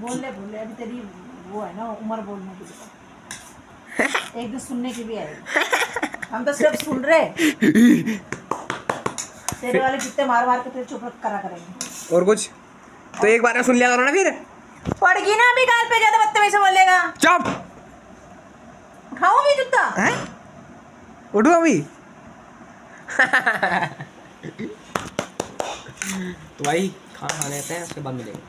बोल ले बोल ले अभी तेरी वो है ना उम्र बोलने की एक दिन सुनने की भी आएगी हम तो सिर्फ़ सुन रहे। तेरे वाले जितने मार मार के तेरे चुप करा करेंगे। और कुछ? तो एक बार सुन लिया करो ना फिर। पड़ गई ना अभी गाल पे ज़्यादा बदतमीज से बोलेगा। चुप! उठाओ भी जूता? हैं? उठो अभी? तो भाई खाना खाने आते हैं उसके बाद मिलेंगे।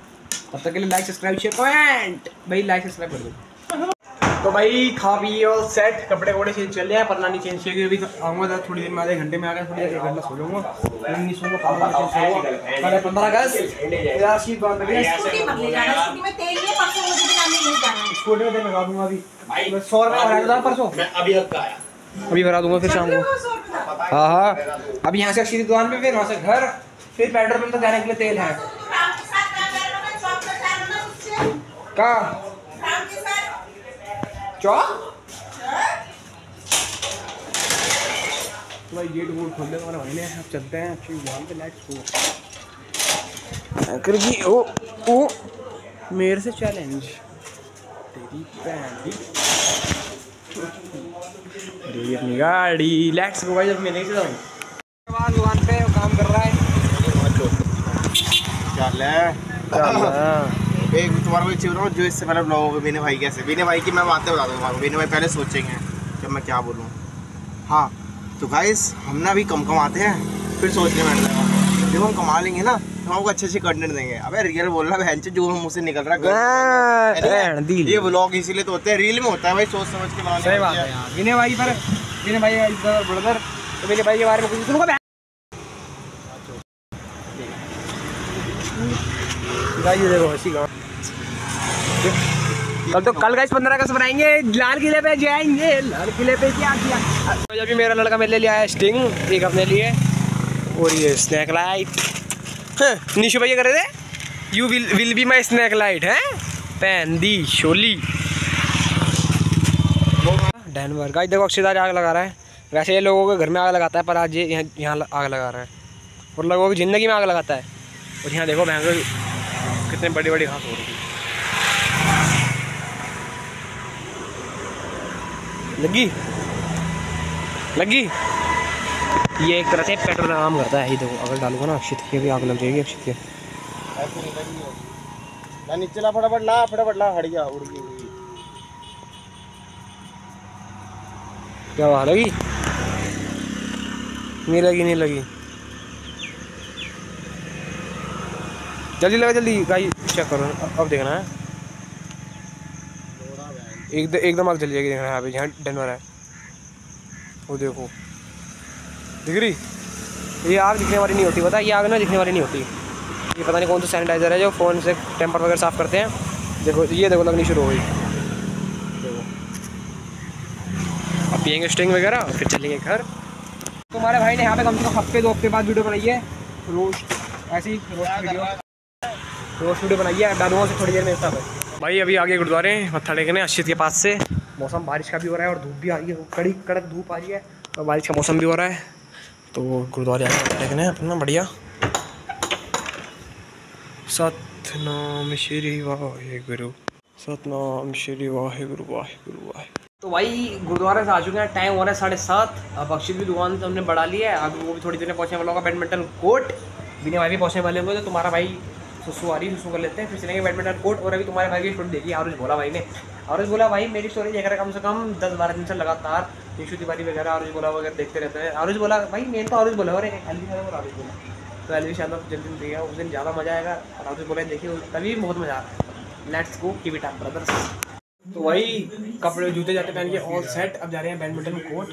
तब तक के लिए लाइक सब्सक्राइब शेयर कमेंट भाई लाइक सब्सक्राइब कर दो। तो भाई खा पी और सेट कपड़े वपड़े चेंज चल रहे हैं पर नहीं चेंज किए अभी तो आऊँगा तो थोड़ी देर में आधे घंटे में आ गया थोड़ी देर एक घंटा सो जाऊँगा। फिर नहीं होगा साढ़े पंद्रह अगस्त स्कूटी में तेल नहीं परसों मुझे भी नानी नहीं जाना स्कूटी में तेल लगा दूँगा अभी। सौ रुपये परसों। मैं अभी हक आया। अभी भरा दूँगा फिर शाम को। सौ। हाँ हाँ। अब यहाँ से अक्षी दुकान पे फिर वहाँ से घर फिर पेट्रोल पंप तक जाने के लिए तेल है। के? चौक? भाई गेट वोट खोल हमारे भाई ने अब चलते हैं अच्छी दुकान पे लेट्स गो करगी ओ ओ मेरे से चैलेंज तेरी अरे अपनी गाड़ी। लेट्स गो भाई जब मिलेंगे से दुकान पे काम कर रहा है। चल है चल। एक तुम्हारा कोई चीज़ बताओ जो इससे पहले ब्लॉग बीने भाई कैसे? बीने भाई की मैं बातें बता दूँ तुम्हारे बीने भाई पहले सोचेंगे कि मैं क्या बोलूँ। हाँ तो गाइस हम ना अभी कम कमाते हैं फिर सोचने बैठ जाएगा जब हम कमा लेंगे ना तो हम आपको अच्छे अच्छे कंटेंट देंगे। अबे रियल बोल रहा है जो मुँह से निकल रहा है ये ब्लॉग इसीलिए तो होते हैं रील में होता है भाई सोच समझ के बात है। है विनय भाई पर विनय भाई ब्रदर तो विनय भाई के बारे में कुछ सुनो बे गाइस ये देखो ऐसी गाँव कल तो कल गाइस पंद्रह अगस्त बनाएँगे लाल किले पे जाएँगे। लाल किले पे क्या किया? तो जब भी मेरा लड़का मेरे लिए आया स्टिंग एक अपने लिए। और ये स्नैक लाइट निशु भैया कर रहे थे? You will will be my snack light है? पैन दी शोली। डैनवर गाइस देखो अक्षयदार आग लगा रहा है। वैसे ये लोगों के घर में आग लगाता है पर आज ये यहाँ यहाँ आग लगा रहा है। और लोगों की ज़िंदगी में आग लगाता है। और यहाँ देखो भैंस कितने बड़ी बड़ी घास हो रही है। लगी। लगी। ये एक तरह से पेट्रोल काम करता है ये देखो अगर डालूँगा ना अक्षित की भी आग लग जाएगी अक्षित के नीचे ला फटाफट ला फटाफट ला हट गया उड़ गई। क्या हुआ लगी? नहीं लगी नहीं लगी। जल्दी लगा जल्दी गाई चेक करो अब देखना है। एक एकदम आग जल जाएगी यहाँ पे, यहाँ डनवर है वो देखो। दिख रही? ये आग दिखने वाली नहीं होती, पता ये आग ना दिखने वाली नहीं होती। ये पता नहीं कौन सा सैनिटाइजर है जो फ़ोन से टेम्पर वगैरह साफ़ करते हैं। देखो, ये देखो, लगनी शुरू हो गई। देखो। अब पियेंगे स्टिंग वगैरह, फिर चलेंगे घर। तुम्हारे भाई ने यहाँ पे कम से कम हफ़्ते, दो हफ़्ते बाद वीडियो बनाई है। रोस्ट, ऐसी रोस्ट वीडियो बनाई है, डालूँगा से थोड़ी देर में सब भाई, अभी आगे गुरुद्वारे मत्था टेकने अश्चित के पास से। मौसम बारिश का भी हो रहा है और धूप भी आ रही है, कड़ी कड़क धूप आ रही है, और बारिश का मौसम भी हो रहा है। तो गुरुद्वारे आगे मत्था टेकने अपना, बढ़िया। सतनाम श्री वाहे गुरु सतनाम श्री वाहेगुरु वाहेगुरु वाहे गुरु वाहे तो भाई, गुरुद्वारे से आ चुके हैं टाइम हो रहा है साढ़े सात। अब अक्षित भी दुकान से हमने बढ़ा लिया है, अब वो भी थोड़ी देर में पहुँचने वाला होगा बैडमिंटन कोर्ट बिना भाई भी पहुँचने वाले होंगे तो तुम्हारा भाई रही है सुसु कर लेते हैं, फिर चलेंगे बैडमिंटन कोर्ट और अभी तुम्हारे भाई की स्टोरी देखी, आरुष बोला भाई ने। आरुष बोला, भाई, मेरी स्टोरी देख कम से कम दस बारह दिन से लगातार यशु तिवारी वगैरह, आरुष बोला वगैरह देखते रहते हैं। आरुष बोला, भाई मेन तो आरुष बोला, और एलवी और आरुष बोला। तो एलवी यादव जिस दिन देखा, उस दिन ज़्यादा मज़ा आएगा। और आरुष बोला, देखिए तभी बहुत मज़ा आ रहा है let's go keep it brothers तो वही, कपड़े जूते जाते पहन के ऑल सेट अब जा रहे हैं बैडमिंटन कोर्ट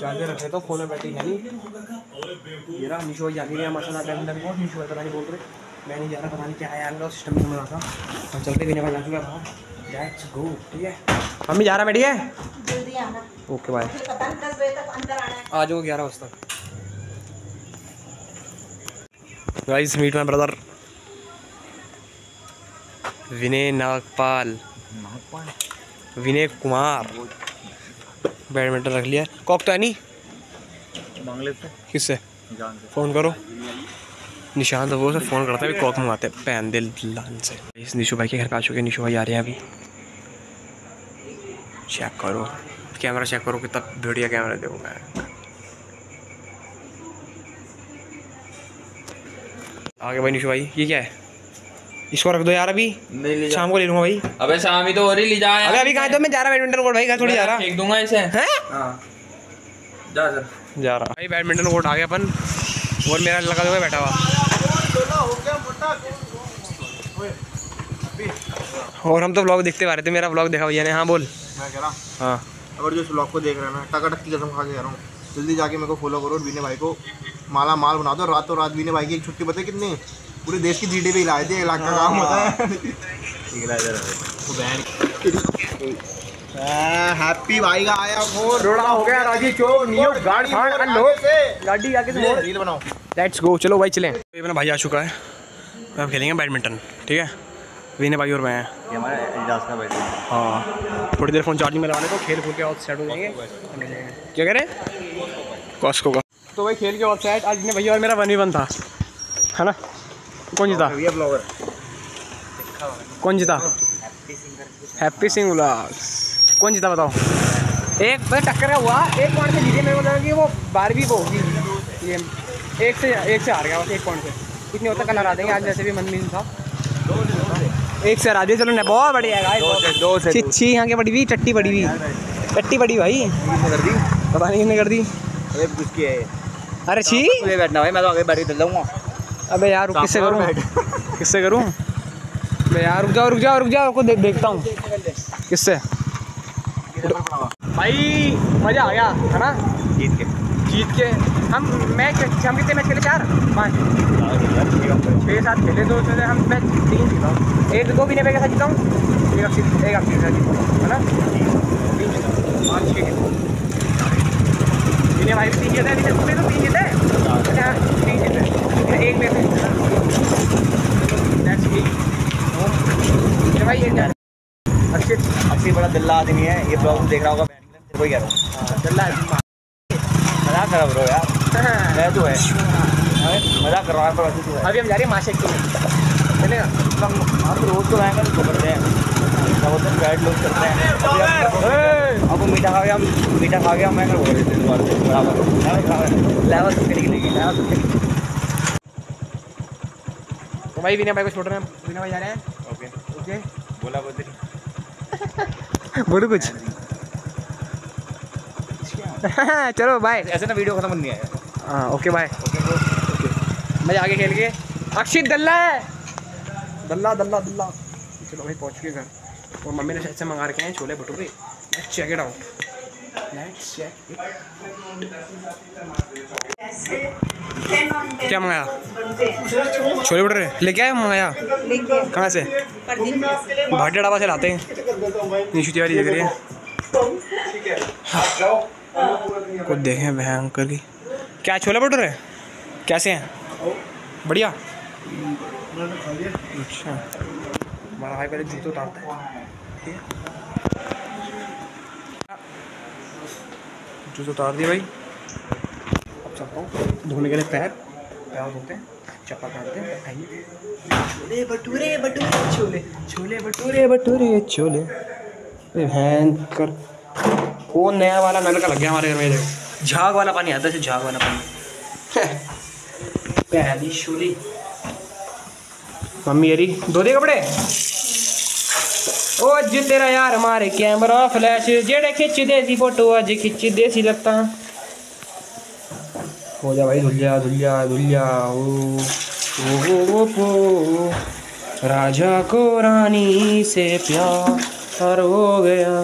चार्जर रखे तो फ़ोन में बैठी है रहा, निशो जानी रहे बैडमिंटन कोर्ट निशो पता नहीं बोल रहे। मैं नहीं जा रहा पता नहीं क्या है यार सिस्टम में था। हम चलते भी नहीं जा चुका था लेट्स गो ठीक है? मम्मी जा रहा मैं ठीक है जल्दी आना। ओके बाय आ जाओ ग्यारह बजे तक। Guys meet my brother Vinay Nagpal Vinay Kumar badminton रख लिया। कॉक तो है नहीं? किससे? से। फ़ोन करो। निशान तो वो से फ़ोन करता है अभी कॉक मंगाते हैं। पैन दिल लान से। इस निशु भाई के घर पे आ चुके हैं निशु भाई आ रहे हैं अभी। चेक करो। कैमरा चेक करो कितना बढ़िया कैमरा देखो मैं आगे भाई निशु भाई ये क्या है? इसको रख दो यार अभी। नहीं ले शाम को ले लूँगा भाई। अबे शामी तो हो रही ले जा अबे अभी कहाँ तो मैं जा रहा बैडमिंटन कोर्ट भाई घर थोड़ी जा रहा। फेंक दूँगा इसे। है? हाँ। जा जा। जा रहा। भाई बैडमिंटन कोर्ट आ गया अपन। और मेरा लगा हुआ बैठा हुआ। और हम तो व्लॉग देखते आ रहे थे मेरा व्लॉग देखा भैया ने हाँ बोल। मैं कह रहा हाँ अगर जो इस ब्लॉग को देख रहे हैं ना टकाटक की कसम खा के कह रहा हूँ जल्दी जाके मेरे को फॉलो करो और बीने भाई को माला माल बना दो रातों रात बीने भाई की एक छुट्टी पता है कितनी? पूरे देश की जी डी पी लाए थे एक लाख का काम होता है। हैप्पी भाई का आया फ़ोन। रोड़ा हो गया राज़ी चौक नियो गाड़ फाड़ अल्लो। गाड़ी आके से रील बनाओ। लेट्स गो चलो भाई चलें। ये मेरा भाई आ चुका है। अब हम खेलेंगे बैडमिंटन ठीक है? विनय भाई और मैं हैं। ये हमारा एजाज का बैठे हाँ। थोड़ी देर फ़ोन चार्जिंग में लगाने को खेल कूद के और सेट हो जाएँगे क्या कह रहे हैं? कॉस्को का। तो भाई खेल के और सेट आज ने भैया और मेरा वन वी वन था है ना? कौन जीता? ये ब्लॉगर कौन जीता? हैप्पी सिंह उल्लास कौन जीता बताओ? एक बस टक्कर हुआ एक पॉइंट से जीते मेरे को लगा कि वो बारहवीं वो होगी। ये एक से एक से हार गया बस एक पॉइंट से। कितने होता कल हरा देंगे आज जैसे भी मनमीन था। एक से दिया चलो ना बहुत बढ़िया है। दो से छिच्छी यहाँ के पड़ी हुई चट्टी पड़ी हुई चट्टी पड़ी भाई। कर दी पता नहीं किसने कर दी। अरे है? छी। बैठना भाई मैं तो आगे बैठ के जाऊँगा। अबे यार किससे करूँ? किससे करूँ? अबे यार रुक जाओ रुक जाओ रुक जाओ दे, देखता हूँ। किससे? भाई मज़ा आ गया है ना? जीत के। जीत के। हम मैच हम कितने मैच खेले? चार? पाँच। छः सात खेले, दो उसमें हम मैच तीन जीता हूँ। एक दो भी नहीं के साथ जीता हूँ? एक अक्षित एक अक्षित के जीता हूँ, है ना? तीन हूँ। पाँच छः जीता हूँ। भाई तीन जीते अभी तुम्हें तो तीन जीते अच्छा तीन जीते इन्हें एक में से जीता That's it. चलो भाई क्या? अक्षित बड़ा दिल्ला आदमी है। ये ब्लॉग देख रहा होगा बैडमिंटन कोई कह रहा हूँ। दिल्ला आदमी है मज़ाक कर ब्रो यार। तो है मज़ाक कर रहा है पर वैसे तो है अभी हम जा रहे हैं माशेक के चलेगा हम रोज तो आएँगे तो करते हैं गाइड लोग करते हैं अब मीठा खा के हम मीठा खा के हम मैं बोल रहे थे बराबर लेवल निकलेगी लेवल तो भाई विनय भाई को छोड़ रहे हैं? विनय भाई जा रहे हैं? ओके ओके बोला बोलते बोलो कुछ? चलो बाय ऐसे ना वीडियो खत्म नहीं है हाँ ओके बाय ओके मैं आगे खेल के अक्षित दल्ला है। दल्ला दल्ला दल्ला। चलो भाई पहुँच गए घर। और मम्मी ने शायद से मंगा रखे हैं chole bhature. Let's check it out let's check क्या मंगाया? छोले भटूरे। लेके आए मंगाया? कहाँ से? भाटिया ढाबा से लाते हैं। निशु तिवारी देख रही है। कुछ देखें भयंकर की। क्या छोले भटूरे? कैसे हैं? बढ़िया। अच्छा। हमारा भाई पहले जूते उतारता है। जूते उतार दिए भाई। अब चलता हूँ। धोने के लिए पैर। पैर धोते हैं। चप्पल पहनते हैं। छोले भटूरे भटूरे, छोले। छोले भटूरे भटूरे, छोले। अरे भयंकर। वो नया वाला? नल का लग गया हमारे घर में देखो। झाग वाला पानी आता है झाग वाला पानी। पहली शूली। मम्मी, अरी दो दे कपड़े। ओ अज तेरा यार मारे कैमरा फ्लैश जेड़े खिच दे सी फ़ोटो अज खिच दे सी लत्ता। हो जा भाई, धुलिया धुलिया धुलिया, ओ ओ ओ ओ ओ। राजा को रानी से प्यार हो गया।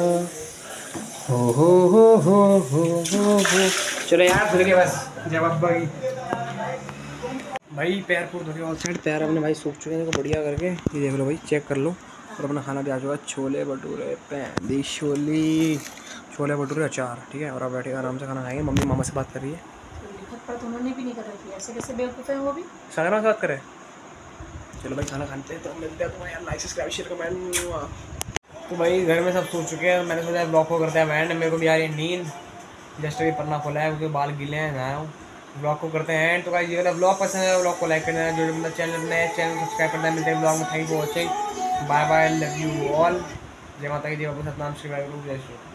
हो हो हो हो हो हो हो। चलो यार धुल गए बस। की भाई पैर पूर धोके ऑल साइड पैर अपने भाई सूख चुके हैं बढ़िया करके। ये देख लो भाई चेक कर लो। और अपना खाना भी आ चुका छोले भटूरे पैंदी छोली। छोले भटूरे अचार ठीक है? और आप बैठे आराम से खाना खाएँगे। मम्मी मामा से बात कर रही है। पर तो उन्होंने भी नहीं कर रखी ऐसे कैसे बेवकूफ़ है वो भी? सागरा बात करें चलो भाई खाना खाते हैं। तो मिलते हैं तुम्हें यार लाइक सब्सक्राइब शेयर कमेंट तो भाई घर में सब सो चुके हैं। मैंने सोचा ब्लॉक को करते हैं एंड मेरे को भी आ रही है नींद जस्ट अभी पन्ना खोला है, क्योंकि बाल गीले हैं हूँ। ब्लॉग को करते हैं एंड तो भाई अगर ब्लॉग पसंद है ब्लॉग को लाइक करना है। जो मतलब चैनल नए चैनल सब्सक्राइब करना है, मिलते हैं ब्लॉग में। Thank you watching bye bye love you all जय माता की जय बाबू, सतनाम, श्री वाहिगुरु, जय श्री